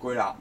贵啦